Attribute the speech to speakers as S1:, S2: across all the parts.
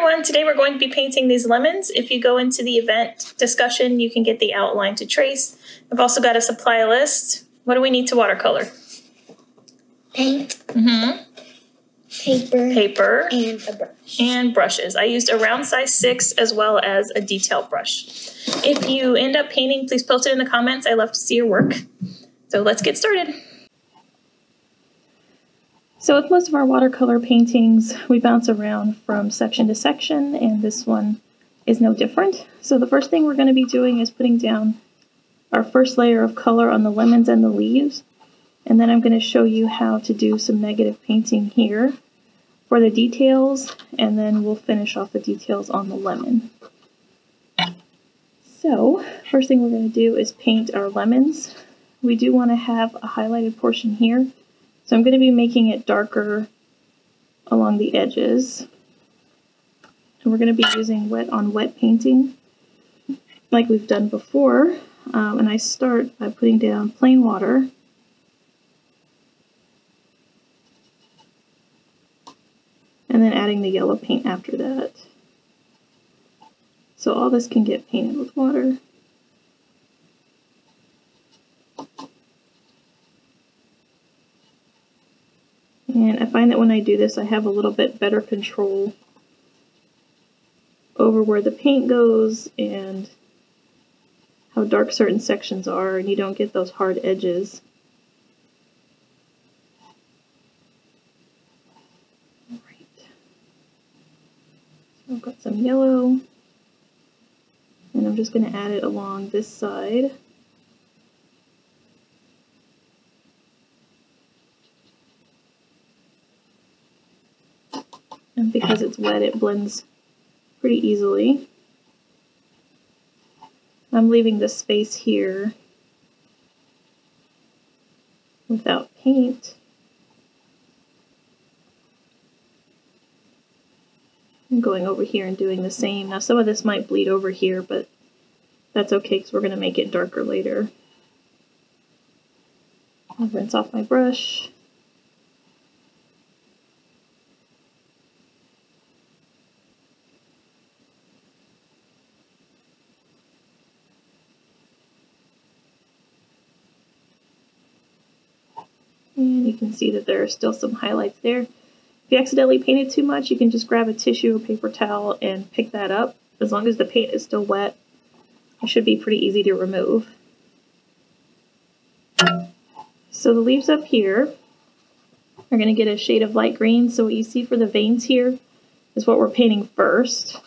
S1: everyone, today we're going to be painting these lemons. If you go into the event discussion, you can get the outline to trace. I've also got a supply list. What do we need to watercolor?
S2: Paint,
S1: Mm-hmm.
S2: paper,
S1: Paper
S2: and a brush.
S1: and brushes. I used a round size six as well as a detail brush. If you end up painting, please post it in the comments. I love to see your work. So let's get started. So with most of our watercolor paintings, we bounce around from section to section, and this one is no different. So the first thing we're going to be doing is putting down our first layer of color on the lemons and the leaves, and then I'm going to show you how to do some negative painting here for the details, and then we'll finish off the details on the lemon. So, first thing we're going to do is paint our lemons. We do want to have a highlighted portion here, so I'm going to be making it darker along the edges. And we're going to be using wet on wet painting like we've done before. Um, and I start by putting down plain water and then adding the yellow paint after that. So all this can get painted with water. And I find that when I do this, I have a little bit better control over where the paint goes and how dark certain sections are, and you don't get those hard edges. Alright. So I've got some yellow, and I'm just going to add it along this side. Because it's wet, it blends pretty easily. I'm leaving the space here without paint. I'm going over here and doing the same. Now some of this might bleed over here, but that's okay because we're going to make it darker later. I'll rinse off my brush. And you can see that there are still some highlights there. If you accidentally painted too much, you can just grab a tissue or paper towel and pick that up. As long as the paint is still wet, it should be pretty easy to remove. So the leaves up here are going to get a shade of light green. So what you see for the veins here is what we're painting first.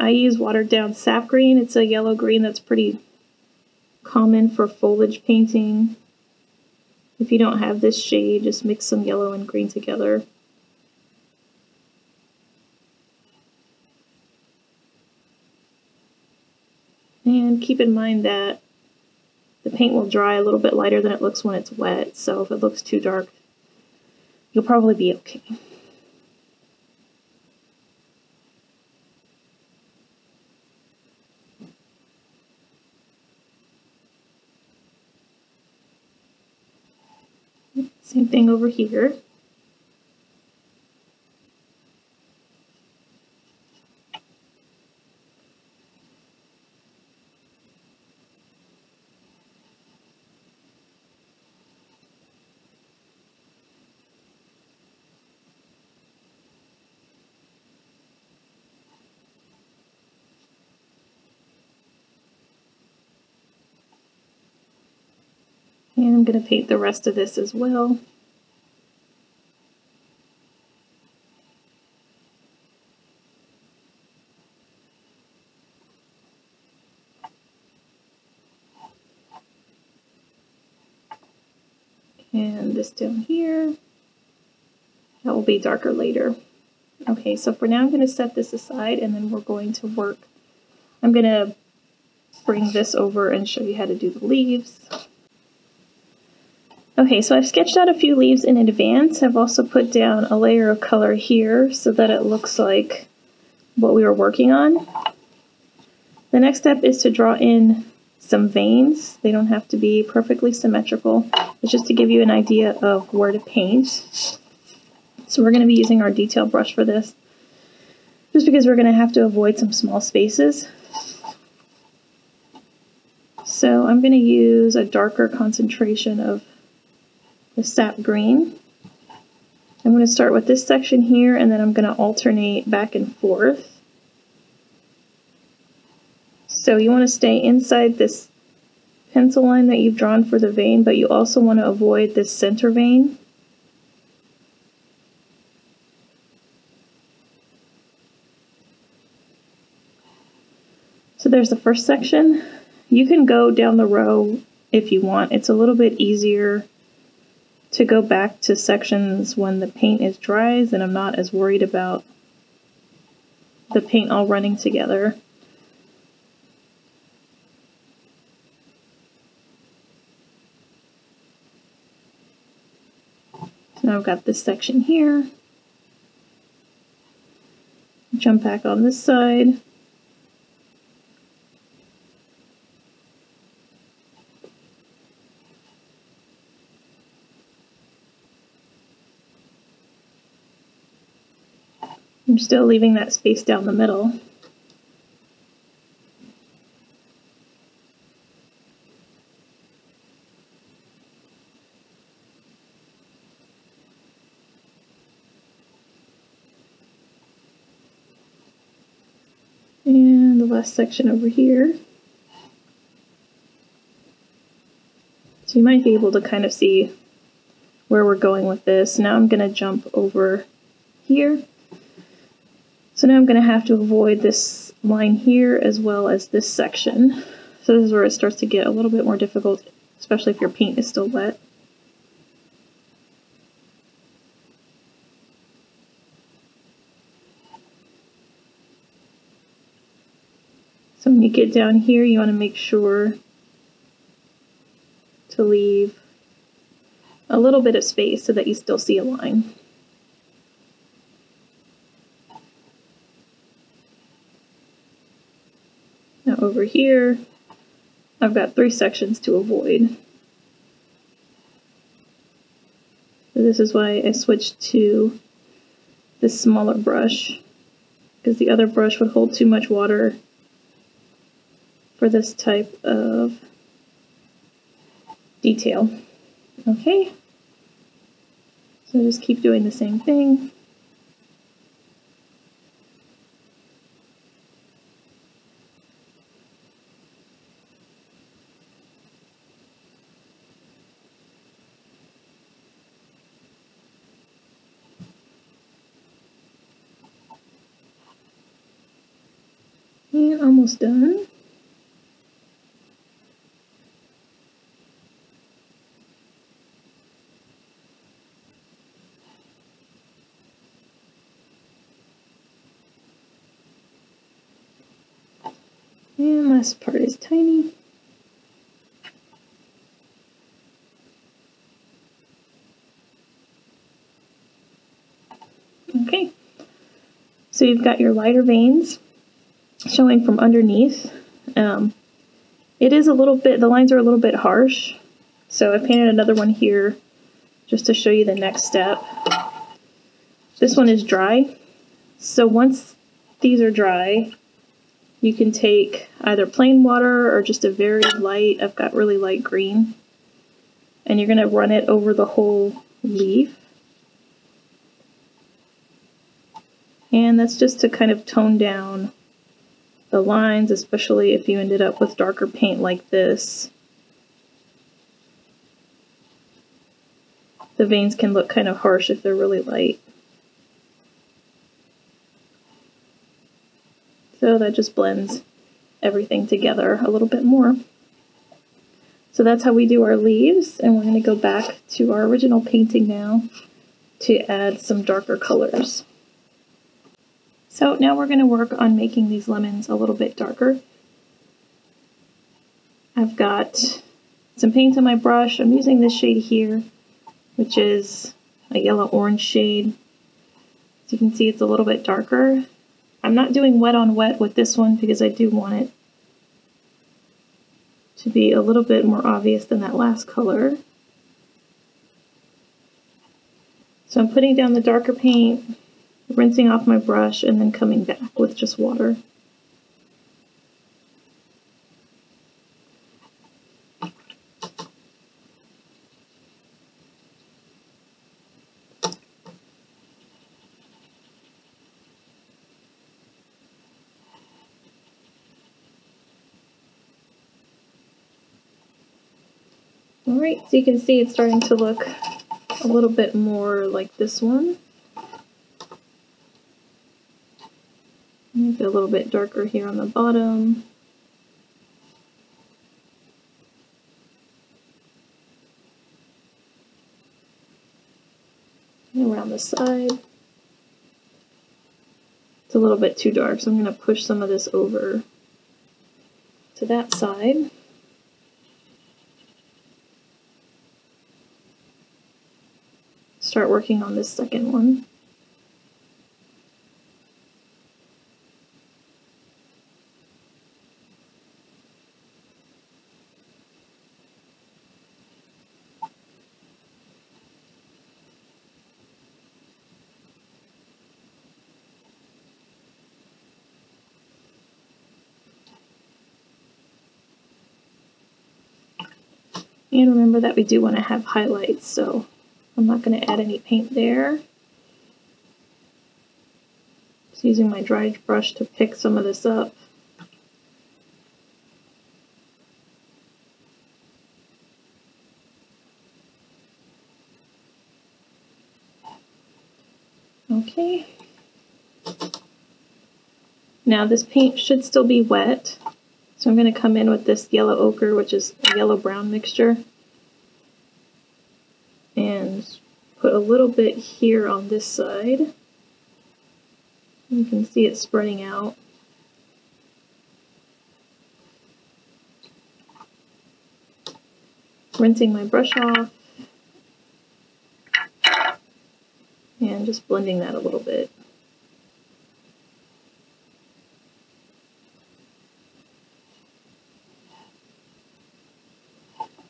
S1: I use watered down sap green. It's a yellow green that's pretty common for foliage painting. If you don't have this shade, just mix some yellow and green together. And keep in mind that the paint will dry a little bit lighter than it looks when it's wet, so if it looks too dark, you'll probably be okay. Same thing over here. And I'm going to paint the rest of this as well. And this down here, that will be darker later. Okay, so for now I'm going to set this aside and then we're going to work. I'm going to bring this over and show you how to do the leaves. Okay, so I've sketched out a few leaves in advance. I've also put down a layer of color here so that it looks like what we were working on. The next step is to draw in some veins. They don't have to be perfectly symmetrical. It's just to give you an idea of where to paint. So we're going to be using our detail brush for this, just because we're going to have to avoid some small spaces. So I'm going to use a darker concentration of the sap green. I'm going to start with this section here and then I'm going to alternate back and forth. So you want to stay inside this pencil line that you've drawn for the vein, but you also want to avoid this center vein. So there's the first section. You can go down the row if you want. It's a little bit easier to go back to sections when the paint is dries and I'm not as worried about the paint all running together. So now I've got this section here. Jump back on this side. I'm still leaving that space down the middle. And the last section over here. So you might be able to kind of see where we're going with this. Now I'm going to jump over here so now I'm going to have to avoid this line here as well as this section. So this is where it starts to get a little bit more difficult, especially if your paint is still wet. So when you get down here, you want to make sure to leave a little bit of space so that you still see a line. Now over here, I've got three sections to avoid. This is why I switched to this smaller brush, because the other brush would hold too much water for this type of detail. Okay, so just keep doing the same thing. And almost done. And last part is tiny. Okay, so you've got your lighter veins showing from underneath. Um, it is a little bit, the lines are a little bit harsh. So I painted another one here just to show you the next step. This one is dry. So once these are dry, you can take either plain water or just a very light, I've got really light green, and you're gonna run it over the whole leaf. And that's just to kind of tone down the lines, especially if you ended up with darker paint like this. The veins can look kind of harsh if they're really light. So that just blends everything together a little bit more. So that's how we do our leaves, and we're going to go back to our original painting now to add some darker colors. So now we're going to work on making these lemons a little bit darker. I've got some paint on my brush. I'm using this shade here, which is a yellow-orange shade. As you can see, it's a little bit darker. I'm not doing wet on wet with this one because I do want it to be a little bit more obvious than that last color. So I'm putting down the darker paint, rinsing off my brush, and then coming back with just water. Alright, so you can see it's starting to look a little bit more like this one. Make it a little bit darker here on the bottom. And around the side. It's a little bit too dark, so I'm going to push some of this over to that side. start working on this second one. And remember that we do want to have highlights, so I'm not going to add any paint there. Just using my dry brush to pick some of this up. Okay. Now this paint should still be wet, so I'm going to come in with this yellow ochre, which is a yellow-brown mixture and put a little bit here on this side. You can see it spreading out. Rinsing my brush off and just blending that a little bit.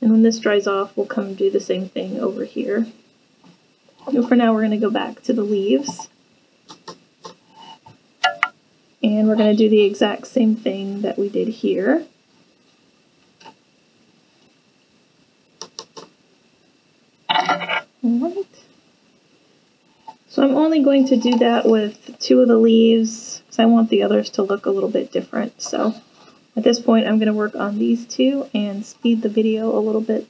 S1: And when this dries off, we'll come do the same thing over here. So for now, we're going to go back to the leaves. And we're going to do the exact same thing that we did here. Alright. So I'm only going to do that with two of the leaves because I want the others to look a little bit different. So at this point, I'm going to work on these two and speed the video a little bit,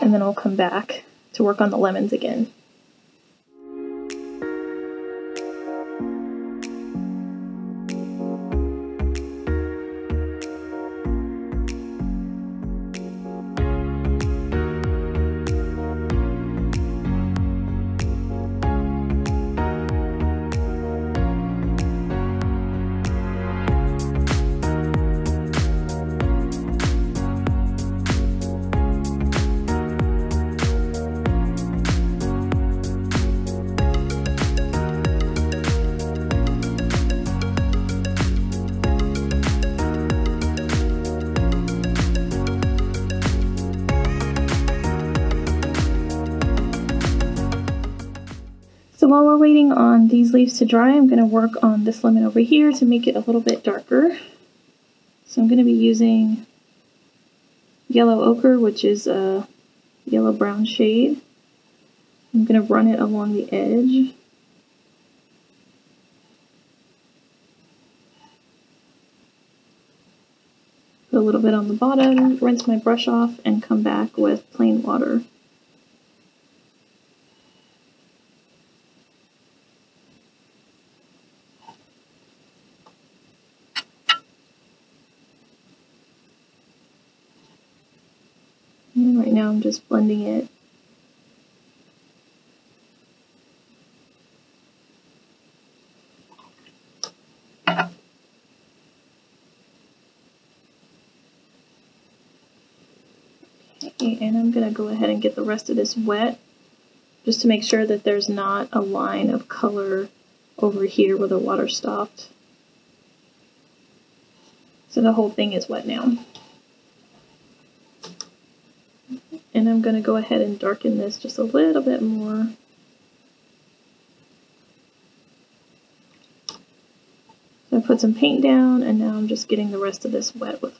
S1: and then I'll come back to work on the lemons again. Waiting on these leaves to dry, I'm going to work on this lemon over here to make it a little bit darker. So I'm going to be using yellow ochre, which is a yellow-brown shade. I'm going to run it along the edge. Put a little bit on the bottom, rinse my brush off, and come back with plain water. And right now I'm just blending it. And I'm going to go ahead and get the rest of this wet just to make sure that there's not a line of color over here where the water stopped. So the whole thing is wet now. I'm going to go ahead and darken this just a little bit more. So I put some paint down and now I'm just getting the rest of this wet with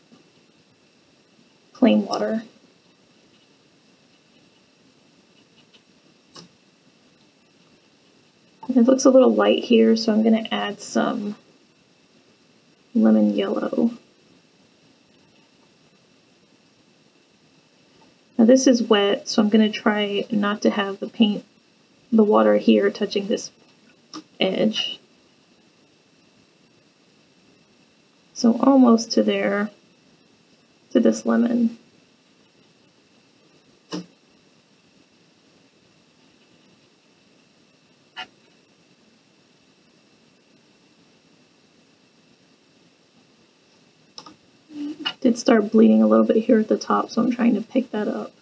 S1: plain water. And it looks a little light here, so I'm going to add some lemon yellow. Now this is wet, so I'm going to try not to have the paint, the water here touching this edge. So almost to there, to this lemon. Did start bleeding a little bit here at the top, so I'm trying to pick that up.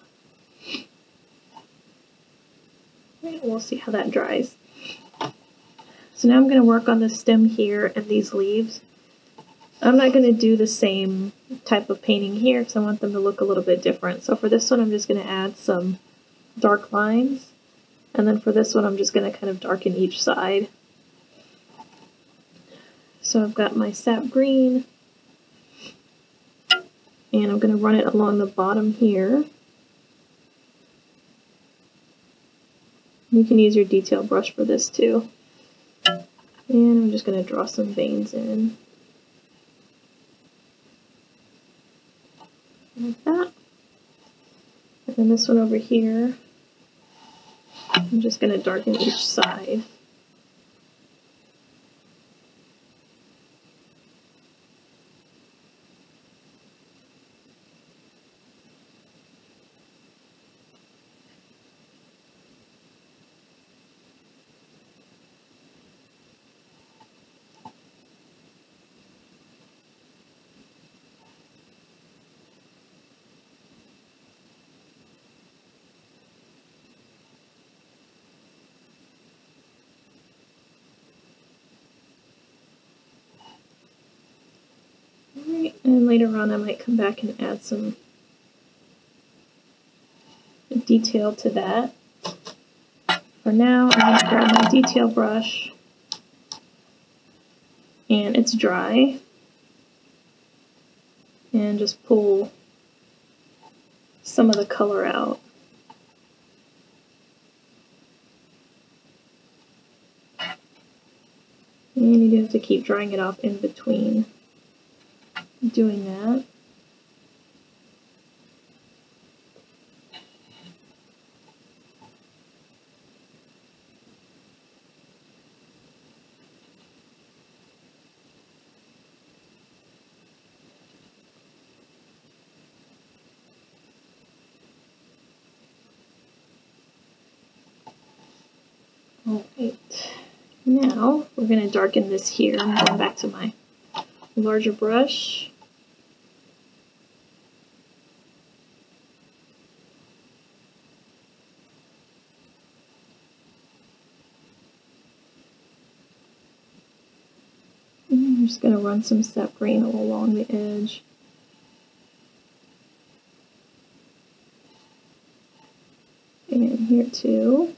S1: we'll see how that dries. So now I'm going to work on the stem here and these leaves. I'm not going to do the same type of painting here because I want them to look a little bit different. So for this one, I'm just going to add some dark lines. And then for this one, I'm just going to kind of darken each side. So I've got my sap green, and I'm going to run it along the bottom here. You can use your detail brush for this too. And I'm just going to draw some veins in. Like that. And then this one over here, I'm just going to darken each side. And then later on I might come back and add some detail to that. For now, I'm going to grab my detail brush and it's dry and just pull some of the color out. And you do have to keep drying it off in between doing that. Alright, now we're going to darken this here. I'm back to my larger brush. I'm just going to run some sap green along the edge. And here too.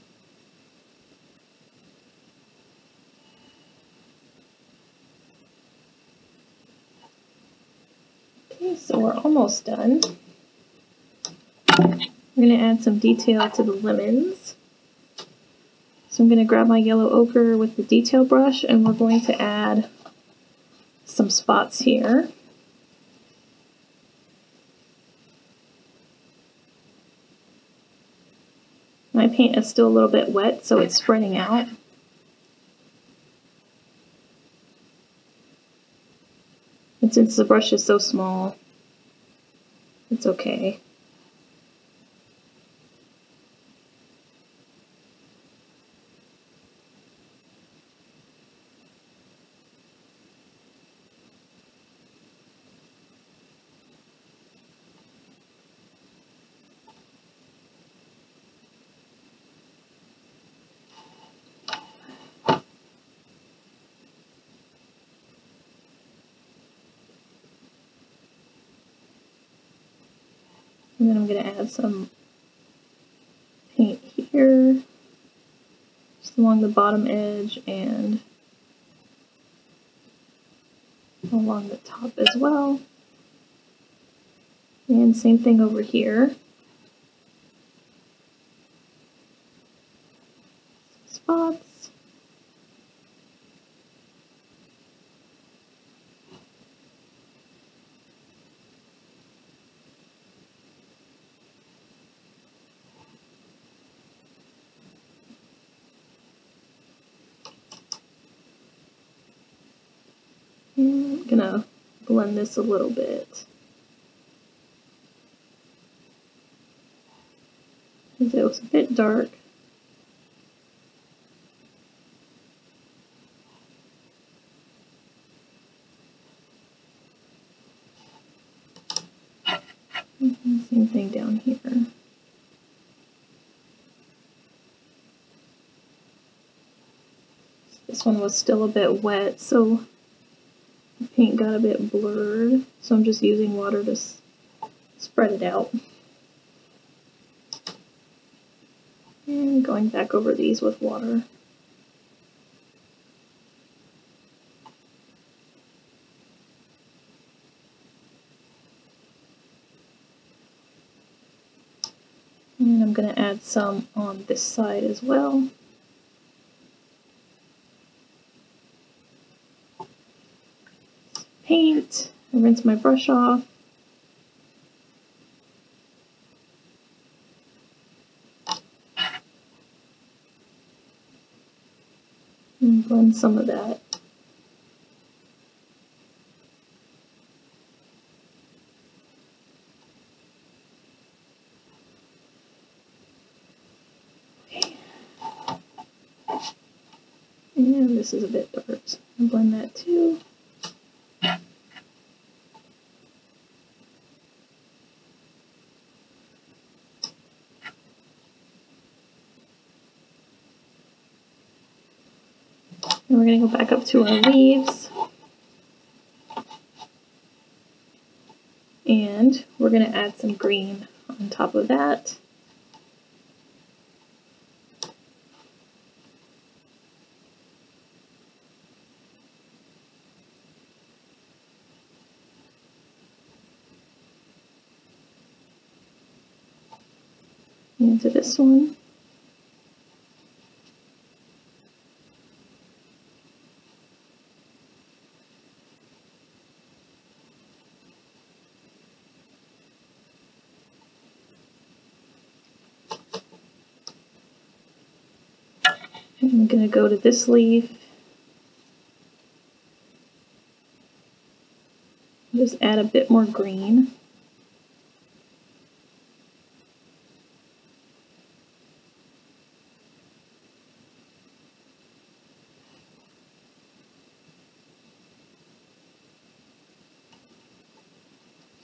S1: Okay, so we're almost done. I'm going to add some detail to the lemons. So I'm going to grab my yellow ochre with the detail brush and we're going to add some spots here. My paint is still a little bit wet, so it's spreading out. And since the brush is so small, it's okay. And then I'm going to add some paint here, just along the bottom edge and along the top as well. And same thing over here. Spots. And I'm gonna blend this a little bit. It was a bit dark. Mhm, Same thing down here. This one was still a bit wet, so paint got a bit blurred. So I'm just using water to spread it out. And going back over these with water. And I'm going to add some on this side as well. Paint, rinse my brush off. And blend some of that. And this is a bit dark, so blend that too. And we're going to go back up to our leaves. And we're going to add some green on top of that. Into this one. I'm going to go to this leaf. Just add a bit more green.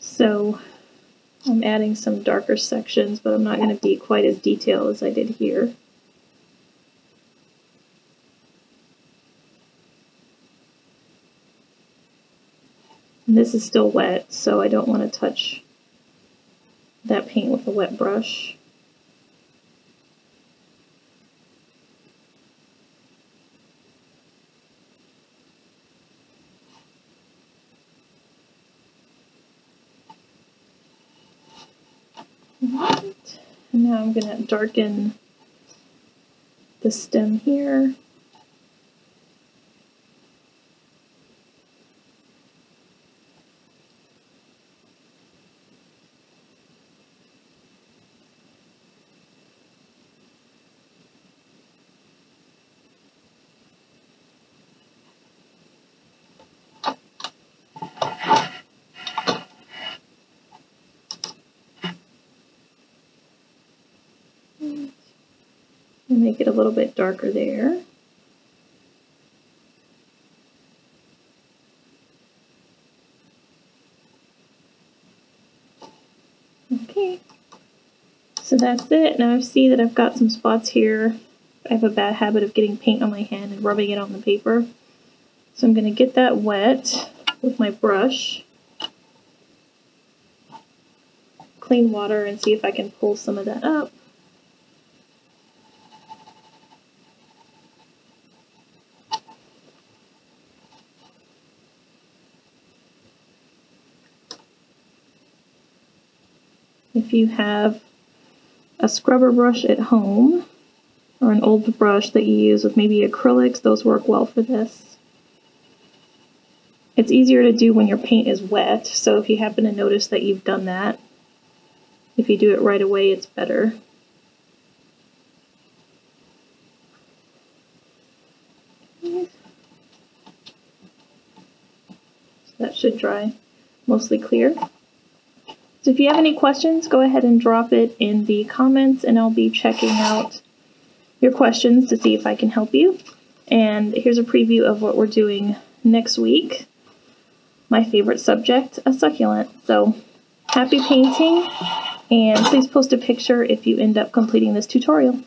S1: So I'm adding some darker sections, but I'm not going to be quite as detailed as I did here. And this is still wet, so I don't want to touch that paint with a wet brush. And now I'm going to darken the stem here. And make it a little bit darker there. Okay, so that's it. Now I see that I've got some spots here. I have a bad habit of getting paint on my hand and rubbing it on the paper. So I'm going to get that wet with my brush. Clean water and see if I can pull some of that up. If you have a scrubber brush at home, or an old brush that you use with maybe acrylics, those work well for this. It's easier to do when your paint is wet, so if you happen to notice that you've done that, if you do it right away, it's better. that should dry mostly clear. So if you have any questions, go ahead and drop it in the comments and I'll be checking out your questions to see if I can help you. And here's a preview of what we're doing next week. My favorite subject, a succulent. So happy painting and please post a picture if you end up completing this tutorial.